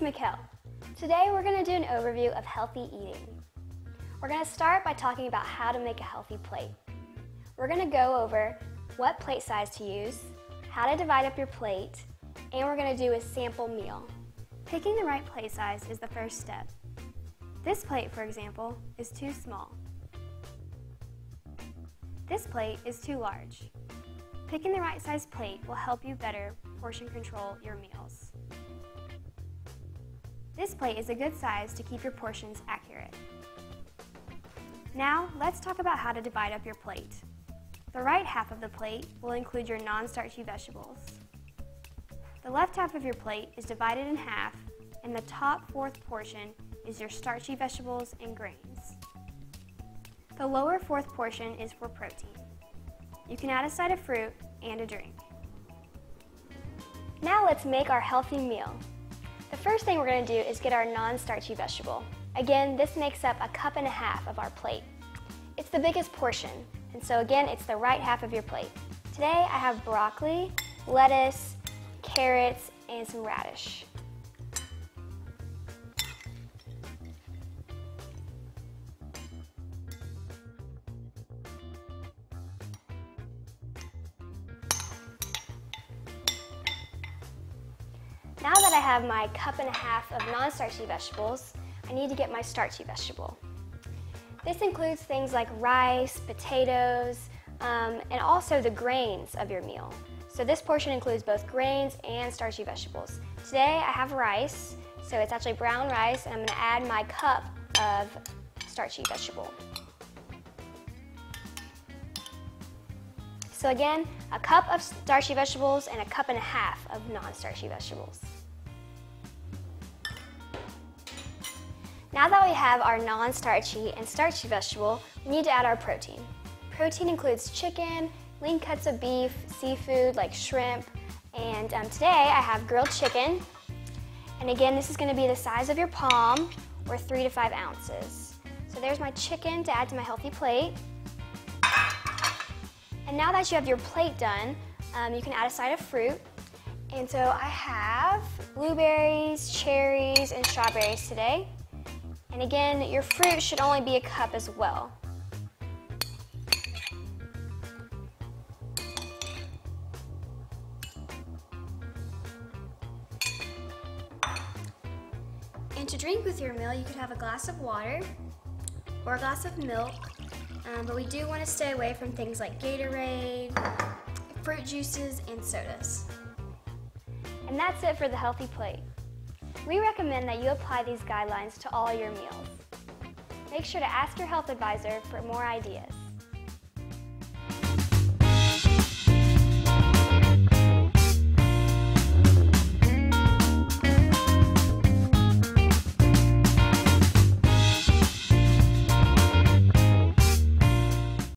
Mikkel. Today we're going to do an overview of healthy eating. We're going to start by talking about how to make a healthy plate. We're going to go over what plate size to use, how to divide up your plate, and we're going to do a sample meal. Picking the right plate size is the first step. This plate, for example, is too small. This plate is too large. Picking the right size plate will help you better portion control your meals. This plate is a good size to keep your portions accurate. Now, let's talk about how to divide up your plate. The right half of the plate will include your non-starchy vegetables. The left half of your plate is divided in half, and the top fourth portion is your starchy vegetables and grains. The lower fourth portion is for protein. You can add a side of fruit and a drink. Now let's make our healthy meal. The first thing we're going to do is get our non-starchy vegetable. Again, this makes up a cup and a half of our plate. It's the biggest portion, and so again, it's the right half of your plate. Today I have broccoli, lettuce, carrots, and some radish. Have my cup and a half of non-starchy vegetables, I need to get my starchy vegetable. This includes things like rice, potatoes, um, and also the grains of your meal. So this portion includes both grains and starchy vegetables. Today I have rice, so it's actually brown rice, and I'm gonna add my cup of starchy vegetable. So again, a cup of starchy vegetables and a cup and a half of non-starchy vegetables. Now that we have our non-starchy and starchy vegetable, we need to add our protein. Protein includes chicken, lean cuts of beef, seafood like shrimp, and um, today I have grilled chicken. And again, this is gonna be the size of your palm, or three to five ounces. So there's my chicken to add to my healthy plate. And now that you have your plate done, um, you can add a side of fruit. And so I have blueberries, cherries, and strawberries today. And again, your fruit should only be a cup as well. And to drink with your meal, you could have a glass of water or a glass of milk, um, but we do want to stay away from things like Gatorade, fruit juices, and sodas. And that's it for the healthy plate. We recommend that you apply these guidelines to all your meals. Make sure to ask your health advisor for more ideas.